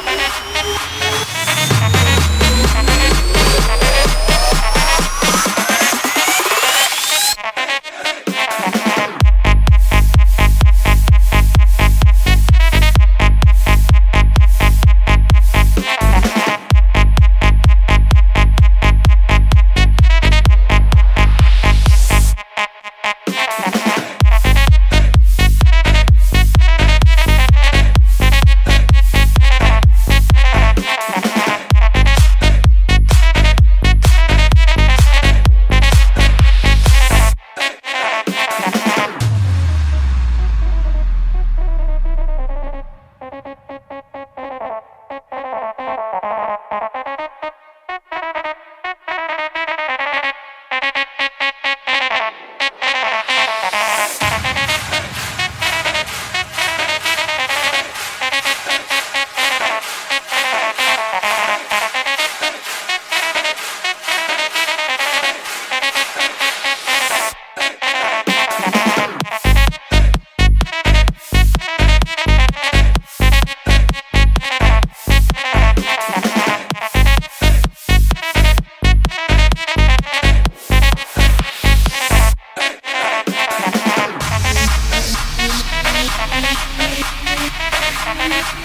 Thank. Thank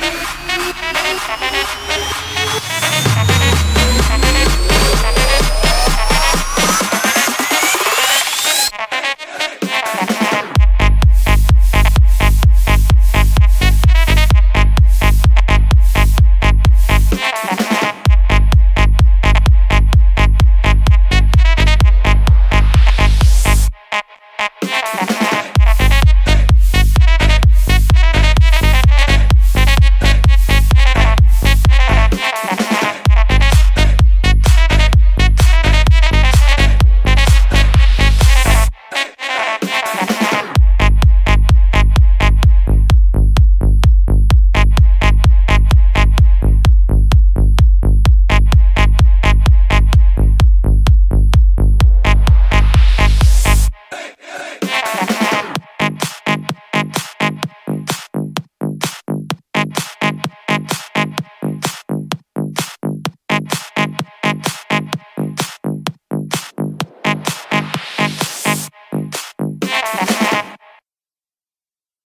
you.